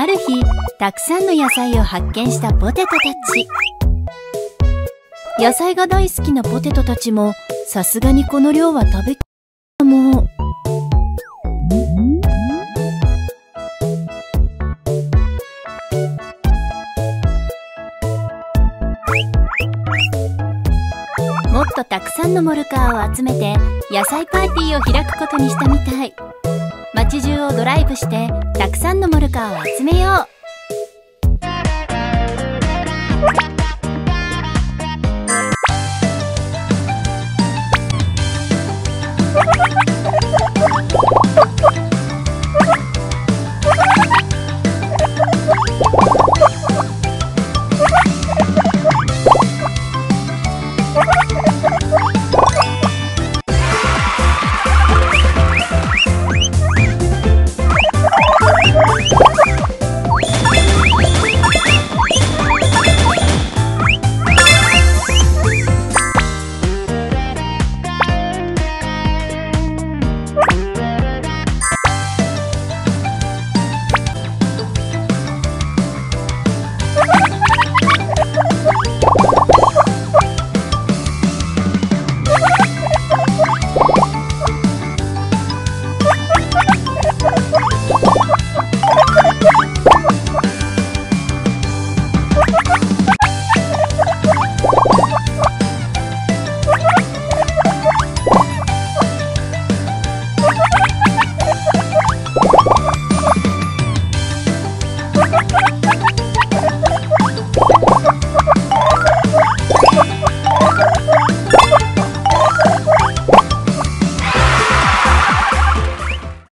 ある日たくさんの野菜を発見したポテトたち。野菜が大好きなポテトたちもさすがにこの量は食べきかももっとたくさんのモルカーを集めて野菜パーティーを開くことにしたみたい。街中をドライブしてたくさんのモルカーを集めよう。